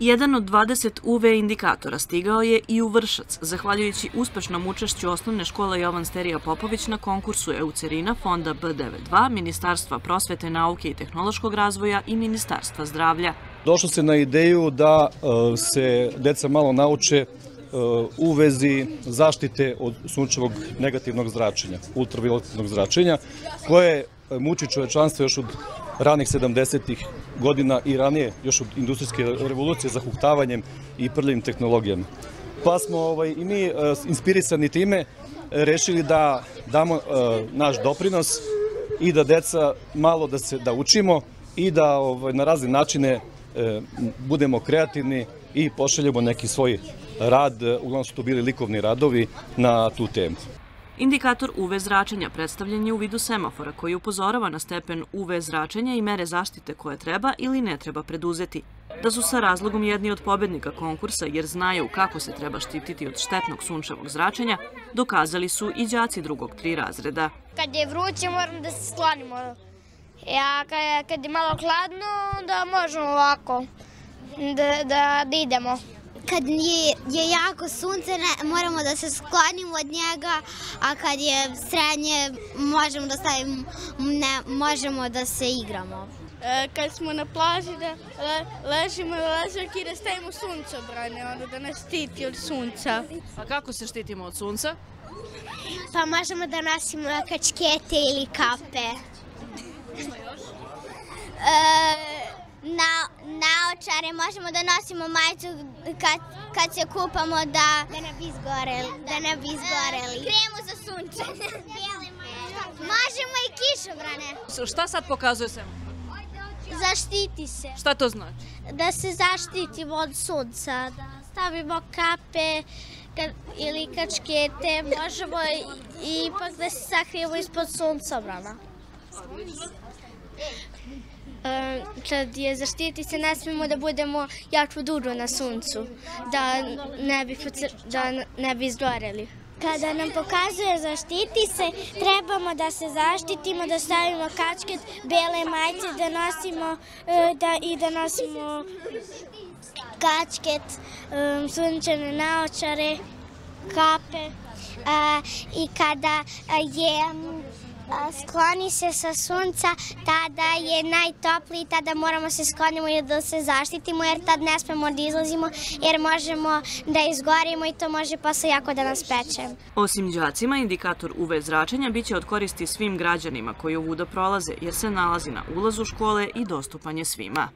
Jedan od 20 UV indikatora stigao je i u Vršac, zahvaljujući uspešnom učešću osnovne škole Jovan Sterija Popović na konkursu Eucerina Fonda B92, Ministarstva prosvete, nauke i tehnološkog razvoja i Ministarstva zdravlja. Došlo se na ideju da e, se deca malo nauče e, u vezi zaštite od sunčevog negativnog zračenja, ultravioletnog zračenja, koje e, muči čovečanstvo još od ranih 70-ih godina i ranije, još od industrijske revolucije za huktavanjem i prljivim tehnologijama. Pa smo ovaj, i mi e, inspirisani time rešili da damo e, naš doprinos i da deca malo da se da učimo i da ovaj, na razne načine e, budemo kreativni i pošaljemo neki svoj rad, uglavnom su to bili likovni radovi na tu temu. Indikator UV zračenja predstavljen je u vidu semafora koji upozorava na stepen UV zračenja i mere zaštite koje treba ili ne treba preduzeti. Da su sa razlogom jedni od pobednika konkursa jer znaju kako se treba štititi od štetnog sunčevog zračenja, dokazali su i džaci drugog tri razreda. Kad je vruće moram da se sklonimo. Ono. A kad je malo hladno, onda možemo ovako da idemo kad je, je jako sunce, ne, moramo da se sklonimo od njega, a kad je srednje, možemo da stavimo, ne, možemo da se igramo. E, kad smo na plaži da le, ležimo na ležak i da stavimo sunce brane, onda da nas štiti od sunca. A kako se štitimo od sunca? Pa možemo da nosimo kačkete ili kape. Što još? E, na, naočare, možemo da nosimo majicu kad, kad se kupamo da... Da ne bi izgoreli. Da ne bi izgoreli. Kremu za sunce. možemo i kišobrane. Šta sad pokazuje se? Zaštiti se. Šta to znači? Da se zaštitimo od sunca, da stavimo kape ili kačkete, možemo i ipak da se sakrijemo ispod sunca, brana E, kad je zaštiti se, ne smijemo da budemo jako dugo na suncu, da ne bi, da ne bi izgoreli. Kada nam pokazuje zaštiti se, trebamo da se zaštitimo, da stavimo kačket, bele majice, da nosimo e, da, i da nosimo kačket, e, sunčane naočare, kape. I kada je skloni se sa sunca, tada je najtopliji, tada moramo se sklonimo i da se zaštitimo, jer tad ne smemo da izlazimo, jer možemo da izgorimo i to može posle jako da nas peče. Osim džacima, indikator UV zračenja biće od koristi svim građanima koji ovuda prolaze, jer se nalazi na ulazu škole i dostupanje svima.